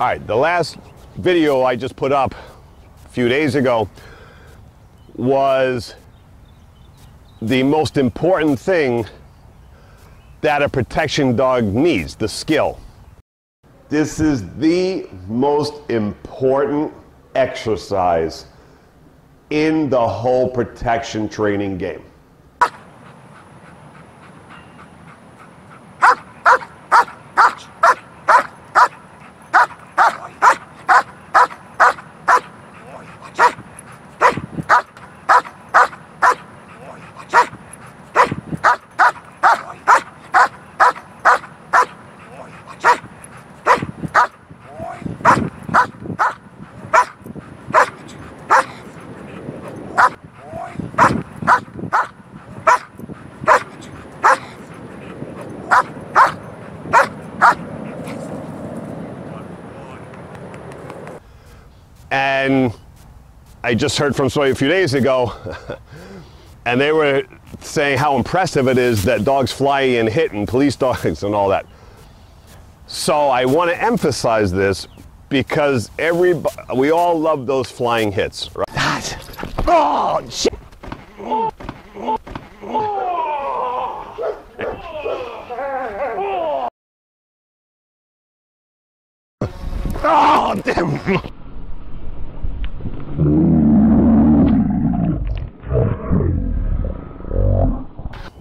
All right, the last video I just put up a few days ago was the most important thing that a protection dog needs, the skill. This is the most important exercise in the whole protection training game. And I just heard from somebody a few days ago, and they were saying how impressive it is that dogs fly and hit and police dogs and all that. So I want to emphasize this because every we all love those flying hits, right? That. Oh, shit. Oh, damn.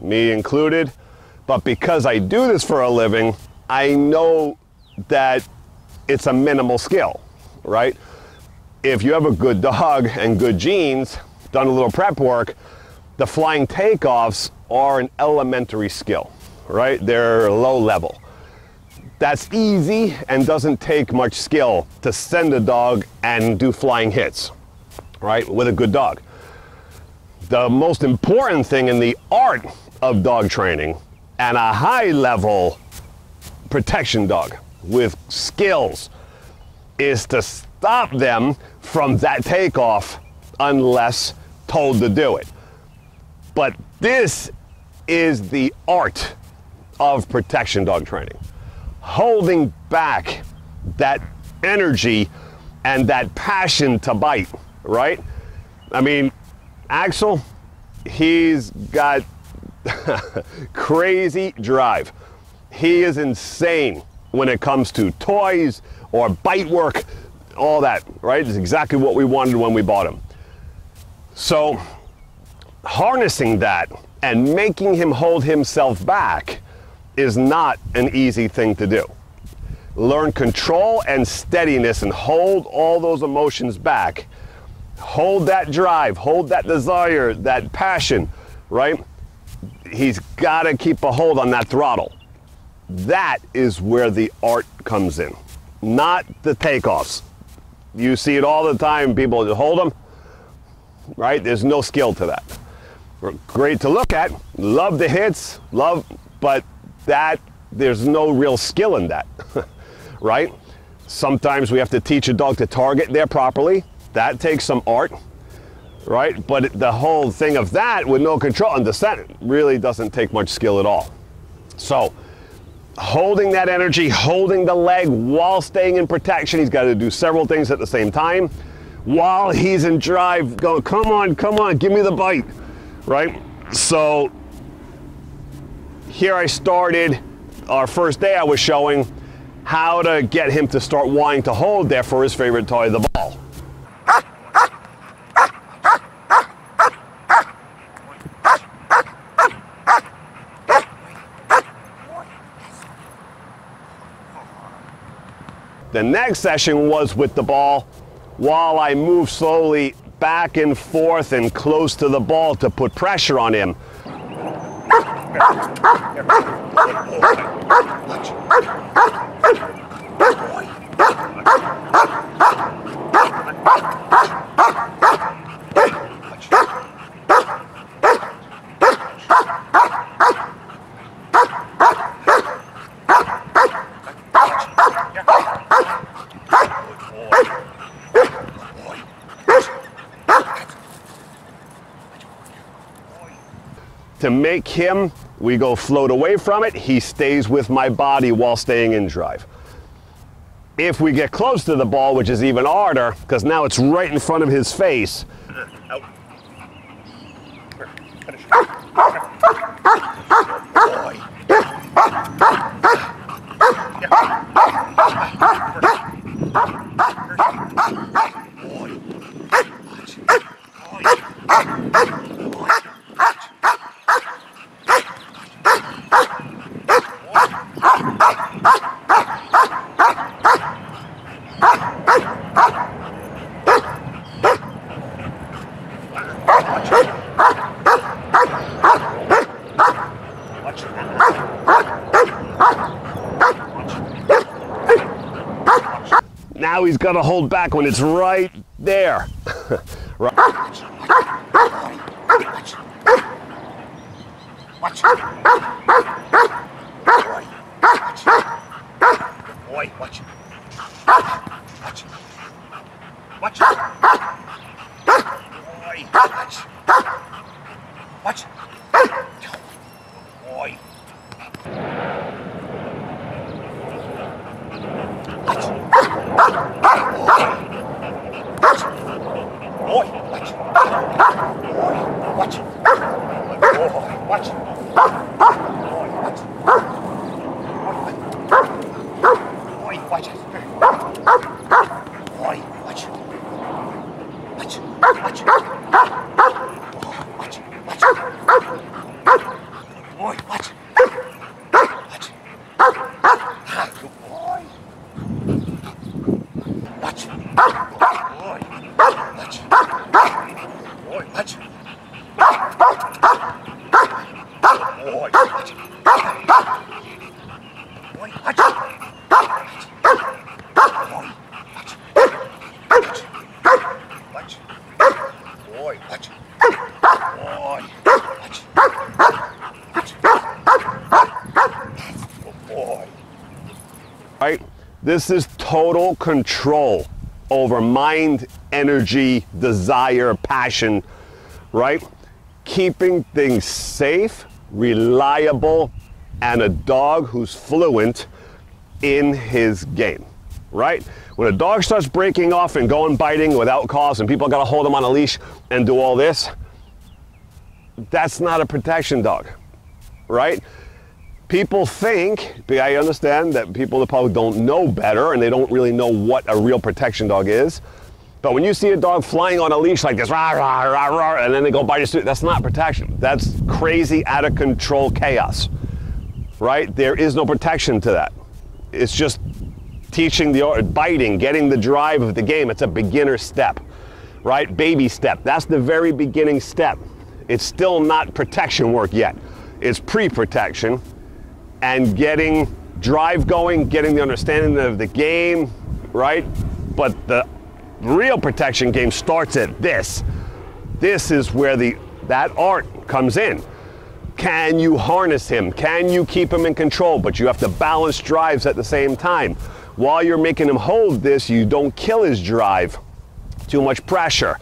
Me included. But because I do this for a living, I know that it's a minimal skill, right? If you have a good dog and good genes, done a little prep work, the flying takeoffs are an elementary skill, right? They're low level. That's easy and doesn't take much skill to send a dog and do flying hits, right? With a good dog. The most important thing in the art of dog training and a high level protection dog with skills is to stop them from that takeoff unless told to do it. But this is the art of protection dog training. Holding back that energy and that passion to bite, right? I mean, Axel, he's got crazy drive. He is insane when it comes to toys or bite work, all that, right? It's exactly what we wanted when we bought him. So, harnessing that and making him hold himself back is not an easy thing to do. Learn control and steadiness and hold all those emotions back. Hold that drive, hold that desire, that passion, right? He's got to keep a hold on that throttle. That is where the art comes in, not the takeoffs. You see it all the time. People just hold them, right? There's no skill to that. Great to look at, love the hits, love, but that there's no real skill in that, right? Sometimes we have to teach a dog to target there properly. That takes some art, right? But the whole thing of that with no control and descent really doesn't take much skill at all. So, holding that energy, holding the leg while staying in protection, he's got to do several things at the same time. While he's in drive, go, come on, come on, give me the bite, right? So, here I started our first day I was showing how to get him to start wanting to hold there for his favorite toy, the ball. The next session was with the ball while I moved slowly back and forth and close to the ball to put pressure on him. To make him, we go float away from it. He stays with my body while staying in drive. If we get close to the ball, which is even harder, because now it's right in front of his face, uh, Out. Now he's got to hold back when it's right there. right. Watch. Boy. Watch. Boy, watch. Watch. Watch. Boy, watch. Watch. Boy. Boy, watch. Boy, watch. Boy, watch. Boy, watch. Boy, watch it. Boy, watch. Watch. Watch. Watch. Watch. Boy, watch. Watch. Ah, good boy. Watch. Boy. Watch. Boy, watch. Boy, watch. Boy, watch. Boy, watch. Watch. Watch. Boy, watch. Boy, watch. Watch. Good boy. Right? This is total control over mind, energy, desire, passion, right? Keeping things safe, reliable, and a dog who's fluent in his game, right? When a dog starts breaking off and going biting without cause and people got to hold him on a leash and do all this, that's not a protection dog, right? People think, I understand that people in the public don't know better and they don't really know what a real protection dog is. But when you see a dog flying on a leash like this, rah, rah, rah, rah, and then they go bite your suit, that's not protection. That's crazy, out of control chaos, right? There is no protection to that. It's just teaching the art, biting, getting the drive of the game. It's a beginner step, right? Baby step. That's the very beginning step. It's still not protection work yet. It's pre-protection and getting drive going, getting the understanding of the game, right? But the real protection game starts at this. This is where the that art comes in. Can you harness him? Can you keep him in control? But you have to balance drives at the same time. While you're making him hold this, you don't kill his drive. Too much pressure.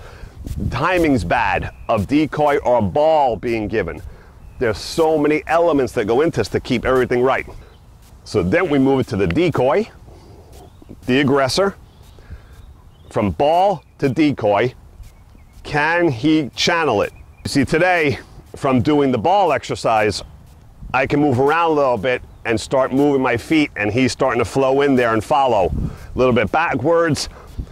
Timing's bad of decoy or ball being given. There's so many elements that go into this to keep everything right. So then we move it to the decoy, the aggressor, from ball to decoy. Can he channel it? You see, today, from doing the ball exercise, I can move around a little bit and start moving my feet, and he's starting to flow in there and follow a little bit backwards.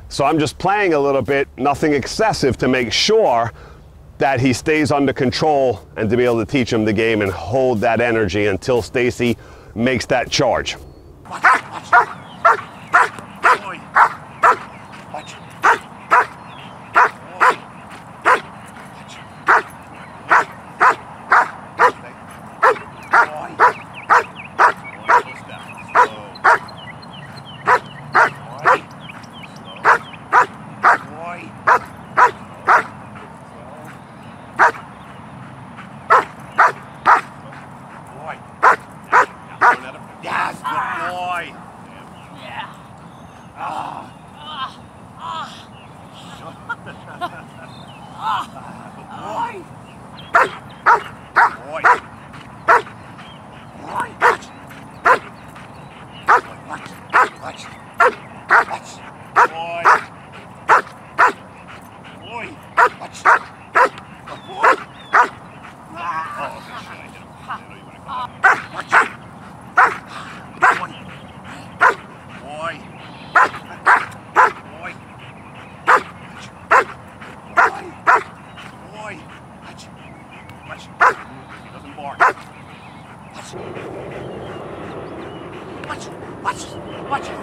So I'm just playing a little bit, nothing excessive to make sure that he stays under control and to be able to teach him the game and hold that energy until Stacy makes that charge. Boy. Watch. Yes, good boy. Boy. Boy, watch. Watch. Watch. Watch, watch, watch. Boy, watch. Yes, watch. Boy. Watch, watch. Boy, watch. Watch. Boy. Watch. Watch.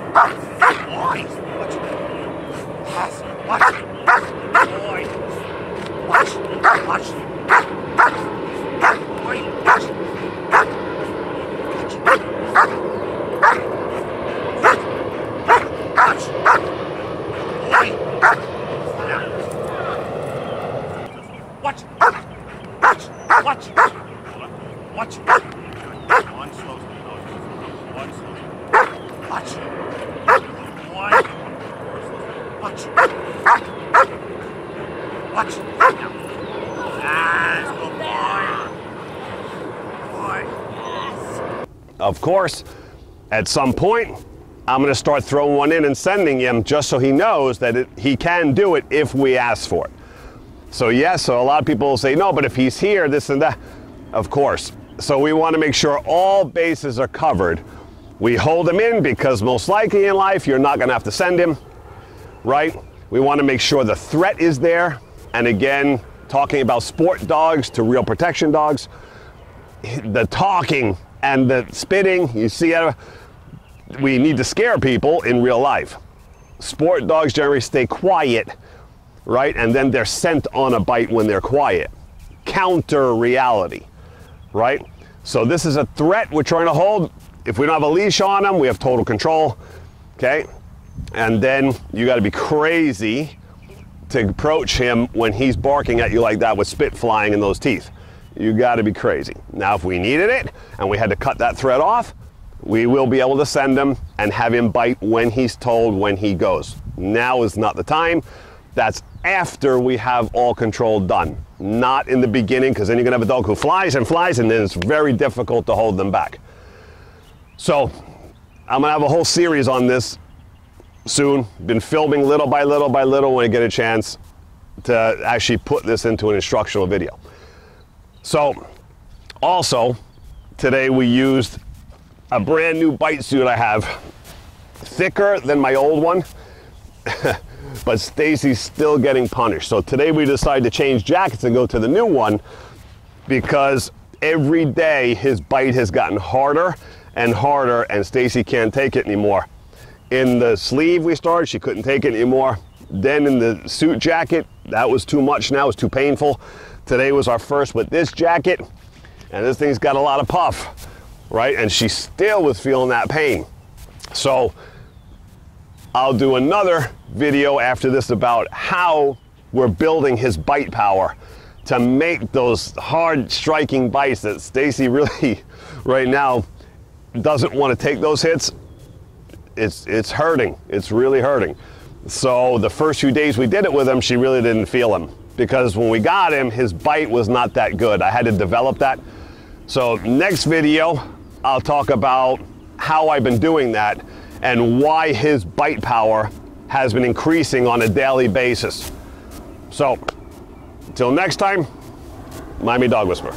Watch. Watch. One slow. One slow. Watch. One. Watch. Watch. Yes, good boy. Boy. Of course, at some point, I'm going to start throwing one in and sending him just so he knows that it, he can do it if we ask for it. So, yes, so a lot of people will say, no, but if he's here, this and that. Of course. So, we want to make sure all bases are covered. We hold him in because most likely in life, you're not going to have to send him, right? We want to make sure the threat is there. And again, talking about sport dogs to real protection dogs, the talking and the spitting, you see, we need to scare people in real life. Sport dogs generally stay quiet, right? And then they're sent on a bite when they're quiet. Counter reality, right? So this is a threat we're trying to hold. If we don't have a leash on them, we have total control, okay? And then you got to be crazy to approach him when he's barking at you like that with spit flying in those teeth. You got to be crazy. Now, if we needed it and we had to cut that thread off, we will be able to send him and have him bite when he's told when he goes. Now is not the time. That's after we have all control done, not in the beginning, because then you're gonna have a dog who flies and flies, and then it's very difficult to hold them back. So, I'm gonna have a whole series on this soon. Been filming little by little by little when I get a chance to actually put this into an instructional video. So, also, today we used a brand new bite suit I have, thicker than my old one, but Stacy's still getting punished. So today we decided to change jackets and go to the new one because every day his bite has gotten harder and harder and Stacy can't take it anymore. In the sleeve we started, she couldn't take it anymore. Then in the suit jacket, that was too much now, it was too painful. Today was our first with this jacket, and this thing's got a lot of puff, right? And she still was feeling that pain. So I'll do another video after this about how we're building his bite power to make those hard striking bites that Stacy really right now doesn't want to take those hits. It's it's hurting. It's really hurting. So the first few days we did it with him, she really didn't feel him because when we got him, his bite was not that good. I had to develop that. So next video, I'll talk about how I've been doing that and why his bite power has been increasing on a daily basis. So, until next time, Miami Dog Whisperer.